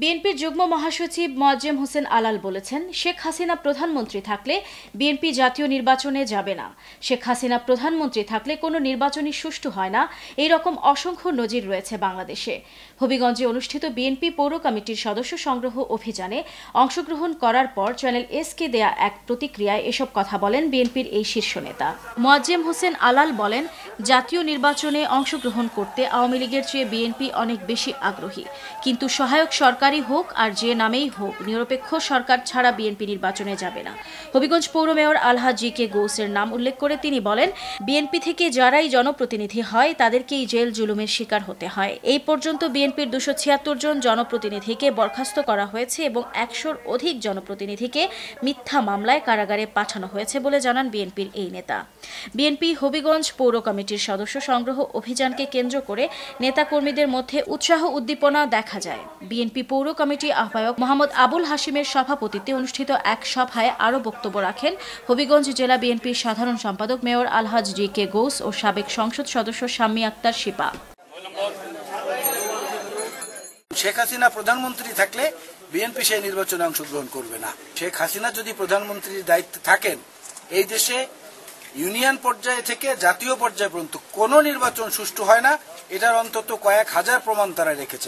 বিএনপির যুগ্ম মহাসচিব মোয়াজ্জেম হোসেন আলাল বলেছেন, শেখ হাসিনা প্রধানমন্ত্রী থাকলে বিএনপি জাতীয় নির্বাচনে যাবে না। শেখ হাসিনা প্রধানমন্ত্রী থাকলে কোনো নির্বাচনই সুষ্ঠু হয় না। এই রকম অসংখ্য নজির রয়েছে বাংলাদেশে। হবিগঞ্জে অনুষ্ঠিত বিএনপি পৌর কমিটির সদস্য সংগ্রহ অভিযানে অংশগ্রহণ করার পর চ্যানেল এসকে দেয়া এক প্রতিক্রিয়ায় এসব কথা বলেন বিএনপির এই শীর্ষ নেতা। মোয়াজ্জেম হোসেন আলাল বলেন, জাতীয় নির্বাচনে অংশগ্রহণ করতে আওয়ামী লীগের চেয়ে বিএনপি অনেক বেশি আগ্রহী। কিন্তু সহায়ক সরকারই হোক আর যে নামেই হোক, নিরপেক্ষ সরকার ছাড়া বিএনপি নির্বাচনে যাবে না। হবিগঞ্জ পৌর মেয়র আলহা জি কে গৌসের নাম উল্লেখ করে তিনি বলেন, বিএনপি থেকে যারাই জনপ্রতিনিধি হয়, তাদেরকেই জেল জুলুমের শিকার হতে হয়। এই পর্যন্ত বিএনপির দুশো ছিয়াত্তর জন জনপ্রতিনিধিকে বরখাস্ত করা হয়েছে এবং একশোর অধিক জনপ্রতিনিধিকে মিথ্যা মামলায় কারাগারে পাঠানো হয়েছে বলে জানান বিএনপির এই নেতা। বিএনপি হবিগঞ্জ পৌর কমিটির সদস্য সংগ্রহ অভিযানকে কেন্দ্র করে নেতাকর্মীদের মধ্যে উৎসাহ উদ্দীপনা দেখা যায়। বিএনপি পৌর কমিটি আহ্বায়ক মোহাম্মদ আবুল হাসিমের সভাপতিত্বে অনুষ্ঠিত এক সভায় আরও বক্তব্য রাখেন হবিগঞ্জ জেলা বিএনপির সাধারণ সম্পাদক মেয়র আলহাজ জি কে গৌস ও সাবেক সংসদ সদস্য শাম্মী আক্তার শিপা। শেখ হাসিনা প্রধানমন্ত্রী থাকলে বিএনপি সেই নির্বাচনে অংশগ্রহণ করবে না। শেখ হাসিনা যদি প্রধানমন্ত্রীর দায়িত্বে থাকেন, এই দেশে ইউনিয়ন পর্যায়ে থেকে জাতীয় পর্যায় পর্যন্ত কোনো নির্বাচন সুষ্ঠু হয় না, এটার অন্তত কয়েক হাজার প্রমাণ তারা রেখেছে।